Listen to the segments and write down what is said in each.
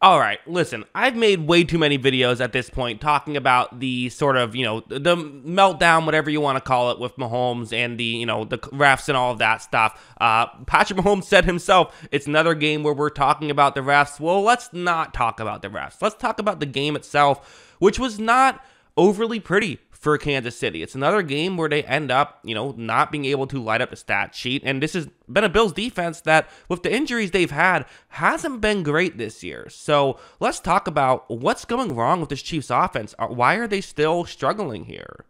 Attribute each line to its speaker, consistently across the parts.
Speaker 1: All right, listen, I've made way too many videos at this point talking about the sort of, you know, the meltdown, whatever you want to call it, with Mahomes and the, you know, the refs and all of that stuff. Uh, Patrick Mahomes said himself, it's another game where we're talking about the refs. Well, let's not talk about the refs. Let's talk about the game itself, which was not overly pretty for Kansas City. It's another game where they end up, you know, not being able to light up the stat sheet. And this has been a Bills defense that, with the injuries they've had, hasn't been great this year. So let's talk about what's going wrong with this Chiefs offense. Why are they still struggling here?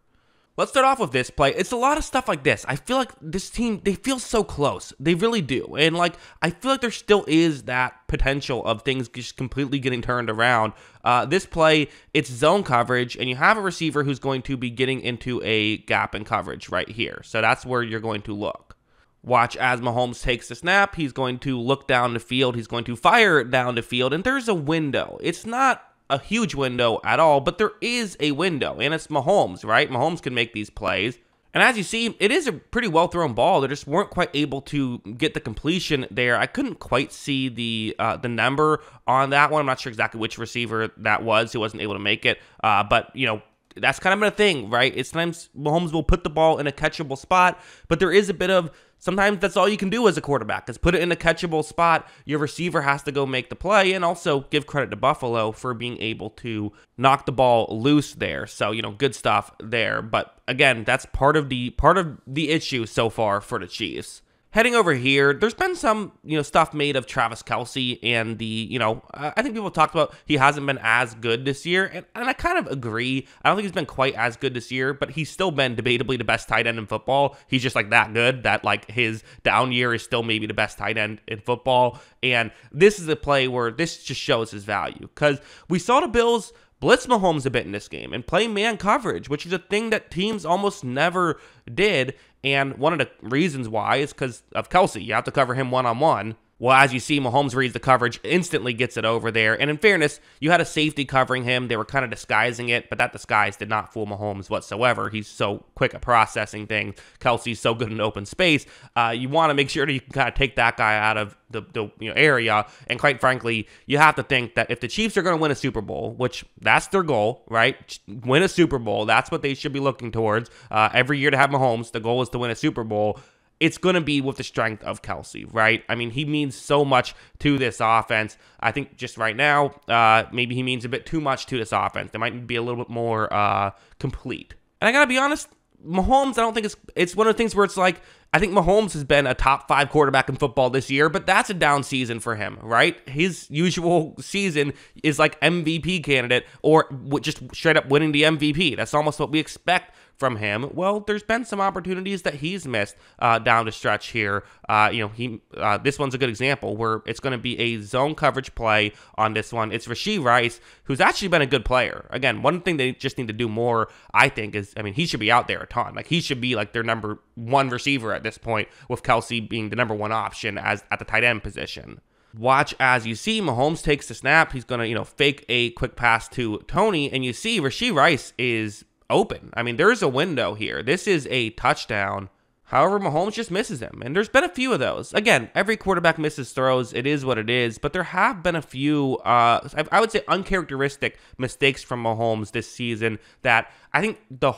Speaker 1: Let's start off with this play. It's a lot of stuff like this. I feel like this team, they feel so close. They really do. And like, I feel like there still is that potential of things just completely getting turned around. Uh, this play, it's zone coverage, and you have a receiver who's going to be getting into a gap in coverage right here. So that's where you're going to look. Watch as Mahomes takes the snap. He's going to look down the field. He's going to fire down the field, and there's a window. It's not a huge window at all, but there is a window, and it's Mahomes, right? Mahomes can make these plays. And as you see, it is a pretty well thrown ball. They just weren't quite able to get the completion there. I couldn't quite see the uh, the number on that one. I'm not sure exactly which receiver that was who wasn't able to make it. Uh, but you know, that's kind of a thing, right? It's sometimes Mahomes will put the ball in a catchable spot, but there is a bit of sometimes that's all you can do as a quarterback is put it in a catchable spot. Your receiver has to go make the play, and also give credit to Buffalo for being able to knock the ball loose there. So you know, good stuff there. But again, that's part of the part of the issue so far for the Chiefs. Heading over here, there's been some, you know, stuff made of Travis Kelce and the, you know, I think people talked about he hasn't been as good this year, and, and I kind of agree. I don't think he's been quite as good this year, but he's still been debatably the best tight end in football. He's just like that good that like his down year is still maybe the best tight end in football. And this is a play where this just shows his value because we saw the Bills blitz Mahomes a bit in this game and play man coverage, which is a thing that teams almost never did. And one of the reasons why is because of Kelce. You have to cover him one on one. Well, as you see, Mahomes reads the coverage, instantly gets it over there. And in fairness, you had a safety covering him. They were kind of disguising it, but that disguise did not fool Mahomes whatsoever. He's so quick at processing things. Kelce's so good in open space. Uh, you want to make sure that you can kind of take that guy out of the, the you know, area. And quite frankly, you have to think that if the Chiefs are going to win a Super Bowl, which that's their goal, right? Win a Super Bowl. That's what they should be looking towards. Uh, every year to have Mahomes, the goal is to win a Super Bowl it's going to be with the strength of Kelce, right? I mean, he means so much to this offense. I think just right now, uh, maybe he means a bit too much to this offense. They might be a little bit more uh, complete. And I got to be honest, Mahomes, I don't think it's it's one of the things where it's like I think Mahomes has been a top five quarterback in football this year, but that's a down season for him, right? His usual season is like MVP candidate or just straight up winning the MVP. That's almost what we expect from him. Well, there's been some opportunities that he's missed uh, down the stretch here. Uh, you know, he uh, this one's a good example where it's going to be a zone coverage play on this one. It's Rashee Rice, who's actually been a good player. Again, one thing they just need to do more, I think, is I mean, he should be out there a ton. Like he should be like their number one receiver at this point, with Kelce being the number one option as at the tight end position. Watch as you see Mahomes takes the snap. He's gonna, you know, fake a quick pass to Toney, and you see Rashee Rice is open. I mean, there's a window here. This is a touchdown. However, Mahomes just misses him. And there's been a few of those. Again, every quarterback misses throws. It is what it is. But there have been a few, uh, I would say, uncharacteristic mistakes from Mahomes this season that I think the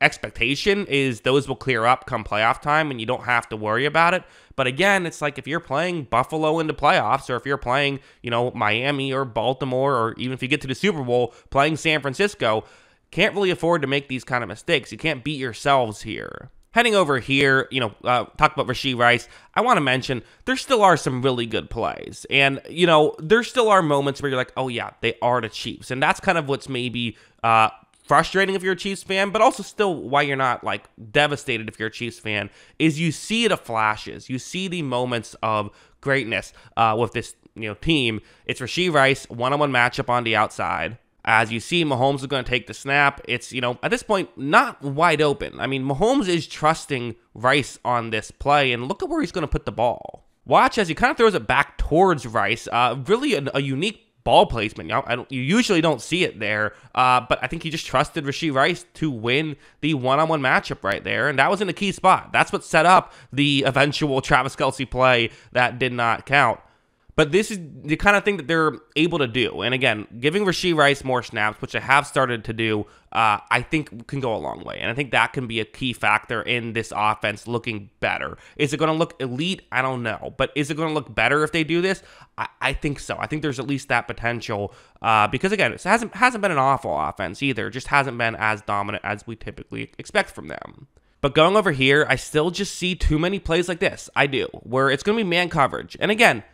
Speaker 1: expectation is those will clear up come playoff time and you don't have to worry about it. But again, it's like if you're playing Buffalo into playoffs or if you're playing, you know, Miami or Baltimore or even if you get to the Super Bowl playing San Francisco, can't really afford to make these kind of mistakes. You can't beat yourselves here. Heading over here, you know, uh, talk about Rashee Rice. I want to mention there still are some really good plays, and you know, there still are moments where you're like, oh yeah, they are the Chiefs, and that's kind of what's maybe uh, frustrating if you're a Chiefs fan, but also still why you're not like devastated if you're a Chiefs fan is you see the flashes, you see the moments of greatness uh, with this you know team. It's Rashee Rice one-on-one matchup on the outside. As you see, Mahomes is going to take the snap. It's, you know, at this point, not wide open. I mean, Mahomes is trusting Rice on this play, and look at where he's going to put the ball. Watch as he kind of throws it back towards Rice. Uh, really a unique ball placement. You, know, you usually don't see it there, uh, but I think he just trusted Rashee Rice to win the one-on-one matchup right there, and that was in a key spot. That's what set up the eventual Travis Kelce play that did not count. But this is the kind of thing that they're able to do. And again, giving Rashee Rice more snaps, which I have started to do, uh, I think can go a long way. And I think that can be a key factor in this offense looking better. Is it going to look elite? I don't know. But is it going to look better if they do this? I, I think so. I think there's at least that potential. Uh, because again, it hasn't hasn't been an awful offense either. It just hasn't been as dominant as we typically expect from them. But going over here, I still just see too many plays like this. I do, where it's going to be man coverage. And again,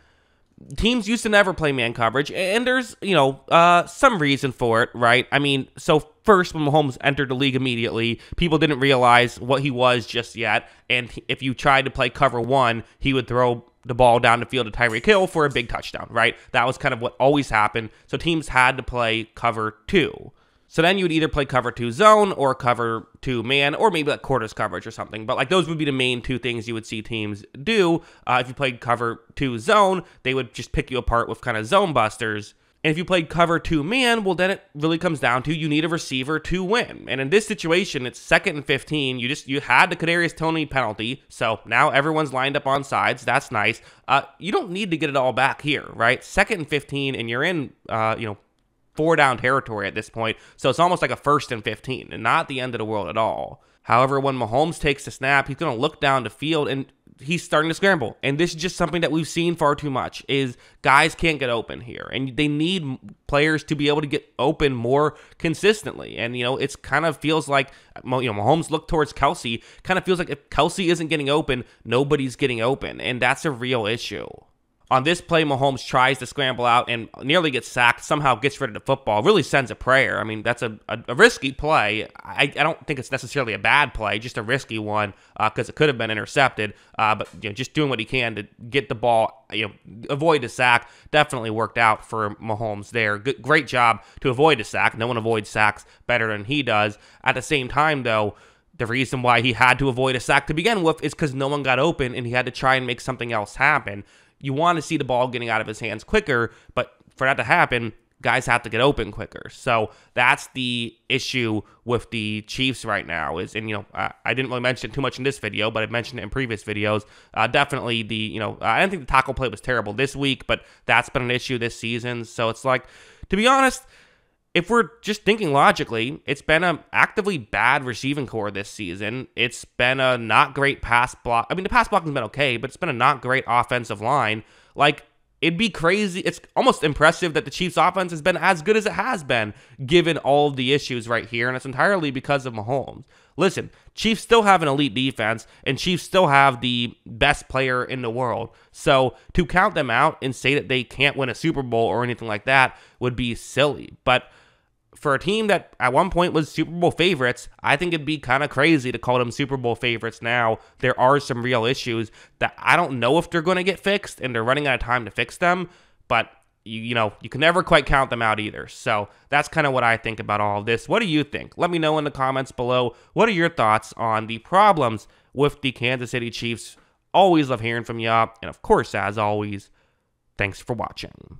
Speaker 1: teams used to never play man coverage, and there's, you know, uh, some reason for it, right? I mean, so first, when Mahomes entered the league immediately, people didn't realize what he was just yet. And if you tried to play cover one, he would throw the ball down the field to Tyreek Hill for a big touchdown, right? That was kind of what always happened. So teams had to play cover two. So then you would either play cover two zone or cover two man, or maybe like quarters coverage or something. But like those would be the main two things you would see teams do. Uh, if you played cover two zone, they would just pick you apart with kind of zone busters. And if you played cover two man, well, then it really comes down to you need a receiver to win. And in this situation, it's second and 15. You just, you had the Kadarius Toney penalty. So now everyone's lined up on sides. That's nice. Uh, you don't need to get it all back here, right? Second and 15, and you're in, uh, you know, four down territory at this point. So it's almost like a first and 15 and not the end of the world at all. However, when Mahomes takes the snap, he's going to look down the field and he's starting to scramble. And this is just something that we've seen far too much is guys can't get open here and they need players to be able to get open more consistently. And you know, it's kind of feels like you know, Mahomes look towards Kelce, kind of feels like if Kelce isn't getting open, nobody's getting open, and that's a real issue. On this play, Mahomes tries to scramble out and nearly gets sacked, somehow gets rid of the football, really sends a prayer. I mean, that's a, a, a risky play. I, I, don't think it's necessarily a bad play, just a risky one because uh, it could have been intercepted. Uh, but you know, just doing what he can to get the ball, you know, avoid the sack definitely worked out for Mahomes there. Great job to avoid a sack. No one avoids sacks better than he does. At the same time, though, the reason why he had to avoid a sack to begin with is because no one got open and he had to try and make something else happen you want to see the ball getting out of his hands quicker, but for that to happen, guys have to get open quicker. So that's the issue with the Chiefs right now. Is and you know I, I didn't really mention it too much in this video, but I mentioned it in previous videos. Uh, definitely the you know I didn't think the tackle play was terrible this week, but that's been an issue this season. So it's like to be honest if we're just thinking logically, it's been an actively bad receiving corps this season. It's been a not great pass block. I mean, the pass blocking's been okay, but it's been a not great offensive line. Like, it'd be crazy. It's almost impressive that the Chiefs' offense has been as good as it has been, given all of the issues right here, and it's entirely because of Mahomes. Listen, Chiefs still have an elite defense, and Chiefs still have the best player in the world. So to count them out and say that they can't win a Super Bowl or anything like that would be silly. But for a team that at one point was Super Bowl favorites, I think it'd be kind of crazy to call them Super Bowl favorites now. There are some real issues that I don't know if they're going to get fixed, and they're running out of time to fix them. But you, you know, you can never quite count them out either. So that's kind of what I think about all of this. What do you think? Let me know in the comments below. What are your thoughts on the problems with the Kansas City Chiefs? Always love hearing from y'all. And of course, as always, thanks for watching.